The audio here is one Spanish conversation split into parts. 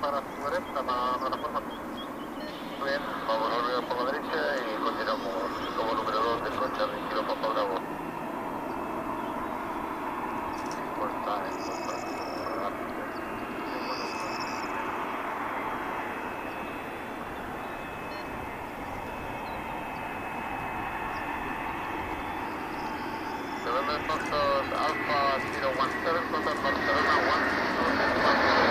para Subaresta, para la plataforma. Muy bien, vamos a volver por la derecha y continuamos como número 2 de Froncha de Kilo Papa Bravo. Cortar esto rápido. November Alpha 017, Foxtrot Barcelona 1.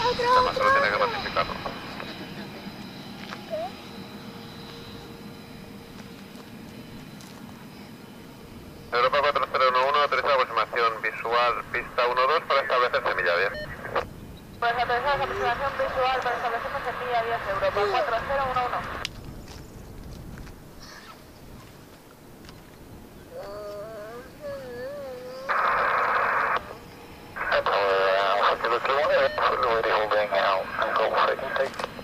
Además, solo tiene que ratificarlo. Europa 4011, aterriza aproximación visual, pista 12 para establecer semilla 10. Pues aterrizar aproximación visual para establecer semilla 10 Europa 4011. anything now. Go for it. Take.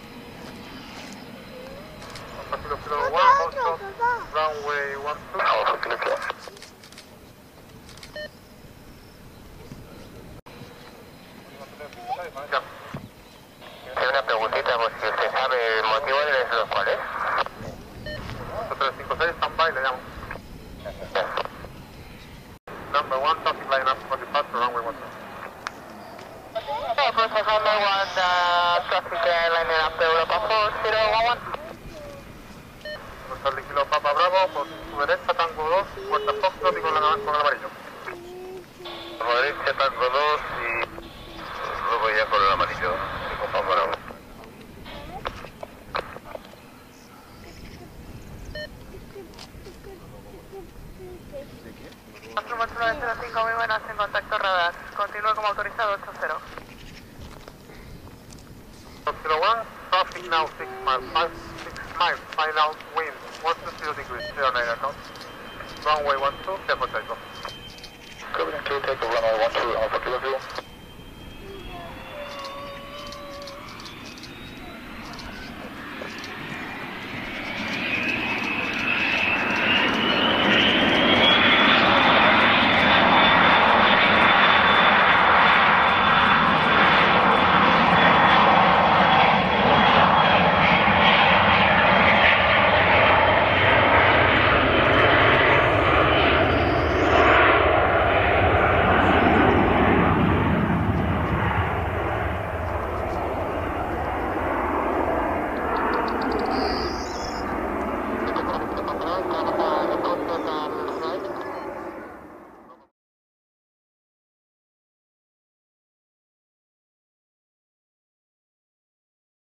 Number one, traffic line up for the runway one. Bruce, November 1, uh, traffic lining up Europa 4011. Charlie Kilo Papa Bravo, por su derecha, Tango 2, puerta Foxtrot y con, la, con el amarillo. Por la derecha, Tango 2 y luego ya con el amarillo, con Papa Bravo. Astro 905, muy buenas, en contacto radar. Continúa como autorizado 80. per hour, traffic now 6 miles, five, 6 miles, 5 out wind, west 0 degrees, 0 9 knots, runway 12, depot takeoff. Coming to take runway 12, Alpha Kilo Fuel.